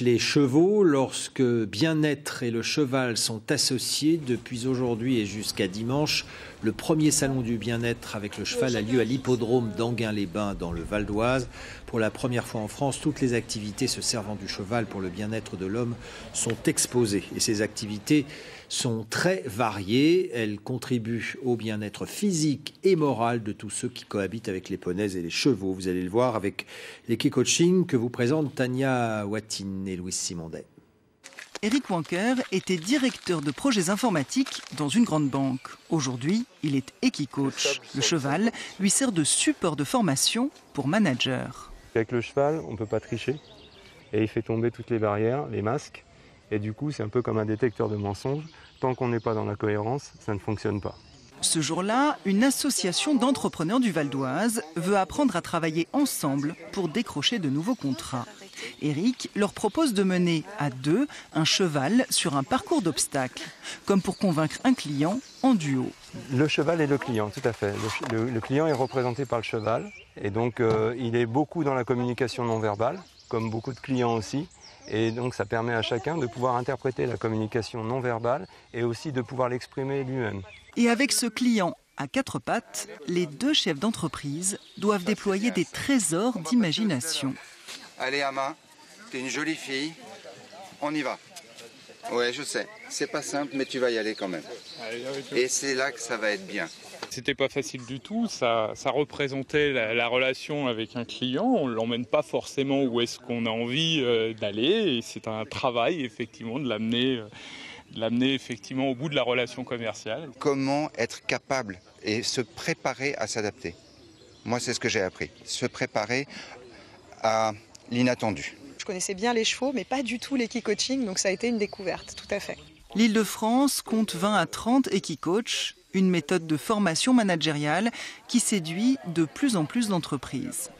les chevaux lorsque bien-être et le cheval sont associés depuis aujourd'hui et jusqu'à dimanche. Le premier salon du bien-être avec le cheval a lieu à l'hippodrome d'Anguin-les-Bains dans le Val d'Oise. Pour la première fois en France, toutes les activités se servant du cheval pour le bien-être de l'homme sont exposées. Et ces activités sont très variées. Elles contribuent au bien-être physique et moral de tous ceux qui cohabitent avec les poneys et les chevaux. Vous allez le voir avec l'équipe coaching que vous présente Tania Watine Louis Simondet. Eric Wanker était directeur de projets informatiques dans une grande banque. Aujourd'hui, il est Equicoach. Le cheval lui sert de support de formation pour manager. Avec le cheval, on ne peut pas tricher. Et il fait tomber toutes les barrières, les masques. Et du coup, c'est un peu comme un détecteur de mensonges. Tant qu'on n'est pas dans la cohérence, ça ne fonctionne pas. Ce jour-là, une association d'entrepreneurs du Val d'Oise veut apprendre à travailler ensemble pour décrocher de nouveaux contrats. Eric leur propose de mener à deux un cheval sur un parcours d'obstacles, comme pour convaincre un client en duo. Le cheval et le client, tout à fait. Le, client est représenté par le cheval et donc euh, il est beaucoup dans la communication non verbale, comme beaucoup de clients aussi. Et donc ça permet à chacun de pouvoir interpréter la communication non verbale et aussi de pouvoir l'exprimer lui-même. Et avec ce client à quatre pattes, les deux chefs d'entreprise doivent déployer des trésors d'imagination. Allez, Ama, t'es une jolie fille. On y va. Ouais, je sais. C'est pas simple, mais tu vas y aller quand même. Et c'est là que ça va être bien. C'était pas facile du tout. Ça, ça représentait la, relation avec un client. On l'emmène pas forcément où est-ce qu'on a envie euh, d'aller. Et c'est un travail, effectivement, de l'amener. Euh, l'amener effectivement au bout de la relation commerciale. Comment être capable et se préparer à s'adapter? Moi, c'est ce que j'ai appris. Se préparer à l'inattendu. Je connaissais bien les chevaux, mais pas du tout l'équi-coaching, donc ça a été une découverte, tout à fait. L'Île-de-France compte 20 à 30 équi-coachs, une méthode de formation managériale qui séduit de plus en plus d'entreprises.